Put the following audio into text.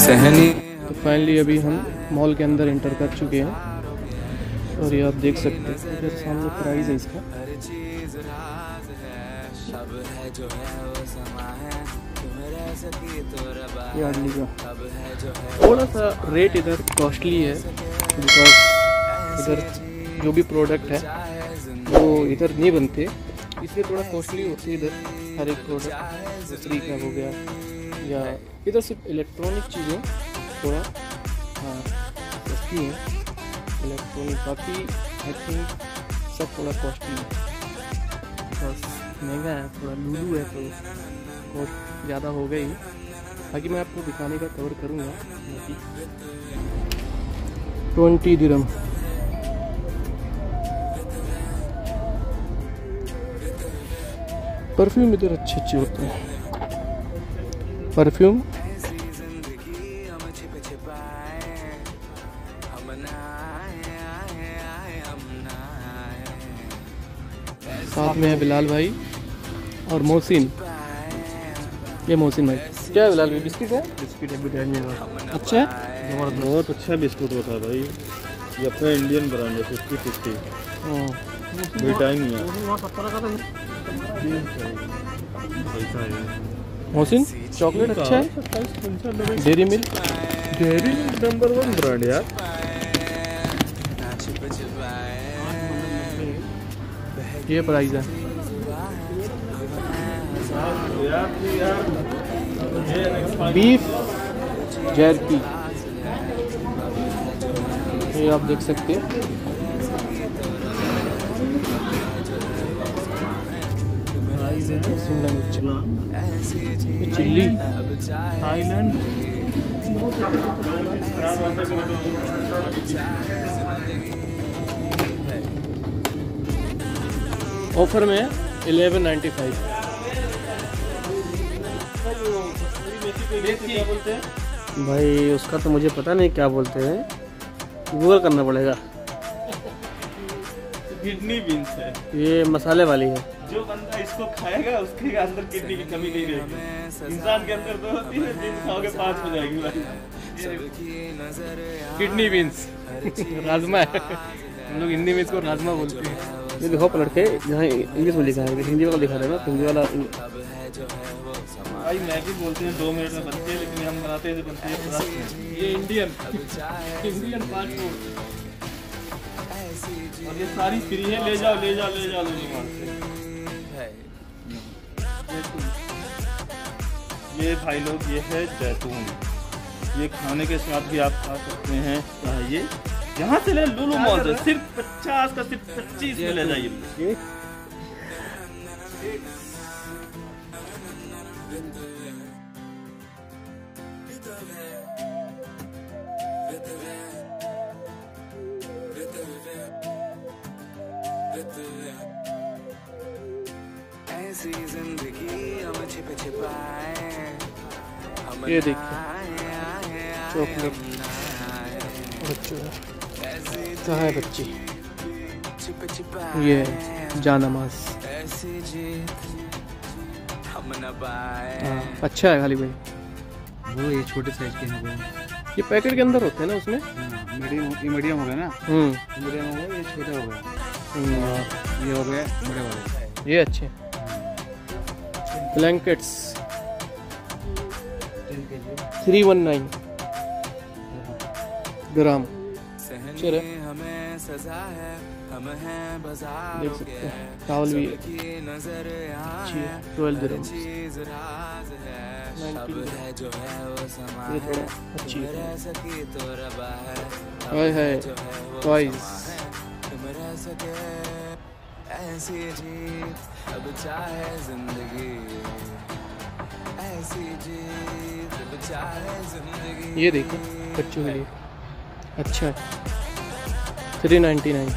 Finally अभी हम mall के अंदर इंटर कर चुके हैं। और ये आप देख सकते हैं। सामने प्राइस है इसका। थोड़ा सा रेट इधर कॉस्टली है। बिकॉज़ इधर जो भी प्रोडक्ट है, वो इधर नहीं बनते। इसलिए थोड़ा कॉस्टली होती है इधर। हर एक प्रोडक्ट का हो गया। या इधर सिर्फ़ इलेक्ट्रॉनिक चीज़ें थोड़ा हाँ सस्ती हैं। इलेक्ट्रॉनिक बाकी आई थिंक सब थोड़ा कॉस्टली है। बस महँगा है थोड़ा लूलू है तो बहुत ज़्यादा हो गई। बाकी मैं आपको दिखाने का कवर करूँगा। ट्वेंटी दिरम परफ्यूम इधर अच्छे अच्छे होते हैं। परफ्यूम? साथ में है बिलाल भाई और मोहसिन। ये मोहसिन भाई। क्या है बिलाल भाई बिस्किट है? बिस्किट है ब्रिटानिया का अच्छा है? बहुत अच्छा बिस्कुट होता है भाई। ये अपना इंडियन ब्रांड है फिफ्टी फिफ्टी। ब्रिटानिया है। मोहसिन चॉकलेट अच्छा है? Dairy milk? Dairy number one brand यार। ये प्राइस है। बीफ जैरपी ये आप देख सकते हैं। शिमला मिर्च चिल्ली थाईलैंड ऑफ़र में इलेवन नाइन्टी फाइव भाई, उसका तो मुझे पता नहीं क्या बोलते हैं। गूगल करना पड़ेगा। किडनी बीन्स है। ये मसाले वाली है। जो बंदा इसको खाएगा उसके अंदर किडनी की कमी नहीं रहेगी। इंसान के अंदर दो होती है दिन खाओगे पाँच हो जाएगी किडनी बीन्स। राजमा है। हम लोग हिंदी में इसको राजमा बोलते हैं। ये देखो पलट के यहाँ इंग्लिश में लिखा है हिंदी वाला है ना हिंदी वाला भाई मैगी बोलते हैं दो मिनट में बनती है लेकिन हम बनाते हैं तो बनती है ये इंडियन इंडियन फास्ट फ़ूड और ये सारी फ्री है ले जाओ ले जाओ ले जाओ से ये भाई लोग ये है जैतून। ये खाने के साथ भी आप खा सकते हैं। चाहिए यहाँ से ले लुलु मॉल से। सिर्फ़ पचास का सिर्फ़ पच्चीस में ले जाइए। ऐसी ज़िंदगी हम छिप छिपाए। हम ये देखिए चॉकलेट बच्चों कहाँ है बच्ची। छिप छिपाए। ये जानमाज ऐसी जीत हम न पाए। हाँ अच्छा है खाली भाई। वो ये छोटे साइज़ के हैं ये पैकेट के अंदर होते हैं ना उसमें? मीडियम मीडियम हो गया ना? हम्म। मीडियम हो गया ये छोटे हो गए। हम्म, ये हो गए बड़े वाले। ये अच्छे blankets three one nine gram हमें सजा है हम हैं बाज़ार हैं। चावल भी है नज़र अच्छी है। ट्वेल्व दिरम चीज़ राज है। अब है जो है वो समा थोड़ा अच्छी है। सकी तो रबा है। हाय हाय। टॉयज सके। ऐसी जीत अब चाहे ज़िंदगी। ऐसी जीत अब चाहे ज़िंदगी। ये देखो, बच्चों के लिए। अच्छा। Three ninety nine.